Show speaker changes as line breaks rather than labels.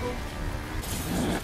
travel.